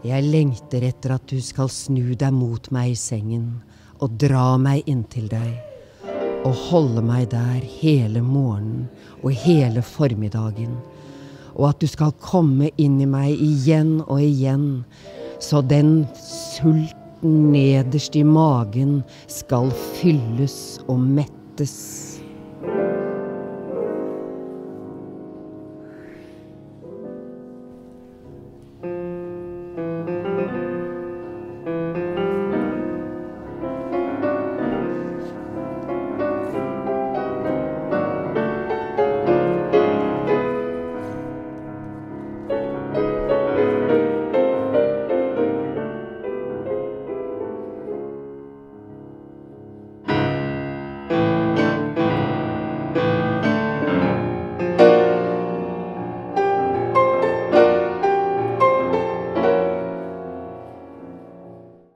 Jeg lengter etter at du skal snu deg mot meg i sengen og dra meg inntil deg. Og holde meg der hele morgenen og hele formiddagen. Og at du skal komme inn i meg igjen og igjen, så den sulten nederst i magen skal fylles og mettes.